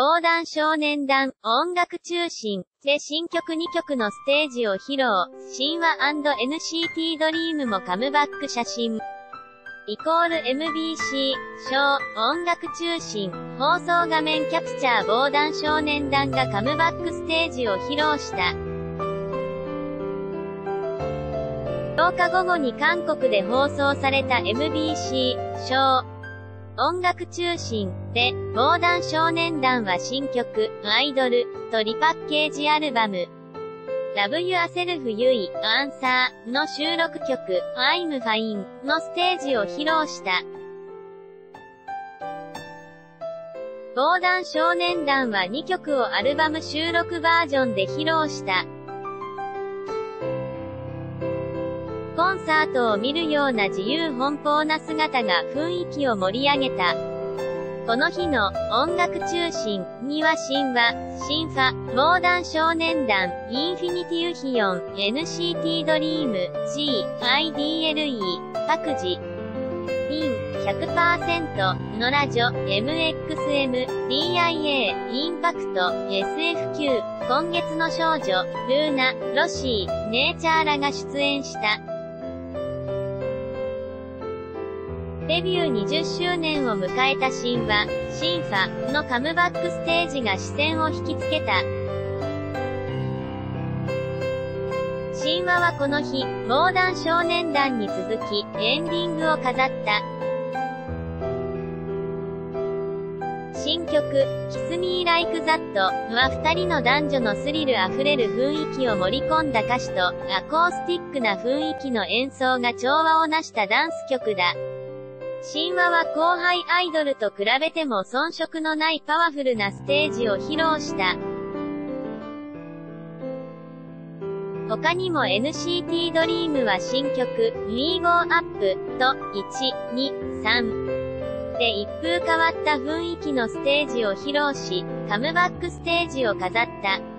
防弾少年団、音楽中心で新曲2曲のステージを披露、神話 &NCT ドリームもカムバック写真。イコール MBC、小、音楽中心、放送画面キャプチャー防弾少年団がカムバックステージを披露した。10日午後に韓国で放送された MBC、小、音楽中心で、防弾少年団は新曲、アイドル、とリパッケージアルバム、Love Yourself ゆい、アンサーの収録曲、I'm Fine のステージを披露した。防弾少年団は2曲をアルバム収録バージョンで披露した。コンサートを見るような自由奔放な姿が雰囲気を盛り上げた。この日の音楽中心には神話、シンファ、防弾少年団、インフィニティウヒヨン、NCT ドリーム、G、IDLE、パクジ、イン、100%、ノラジョ、MXM、DIA、インパクト、SFQ、今月の少女、ルーナ、ロシー、ネイチャーらが出演した。デビュー20周年を迎えた神話、シンファのカムバックステージが視線を引きつけた。神話はこの日、防弾少年団に続き、エンディングを飾った。新曲、Kiss Me Like That は二人の男女のスリルあふれる雰囲気を盛り込んだ歌詞と、アコースティックな雰囲気の演奏が調和をなしたダンス曲だ。神話は後輩アイドルと比べても遜色のないパワフルなステージを披露した。他にも NCT ドリームは新曲、We Go Up と1、2、3で一風変わった雰囲気のステージを披露し、カムバックステージを飾った。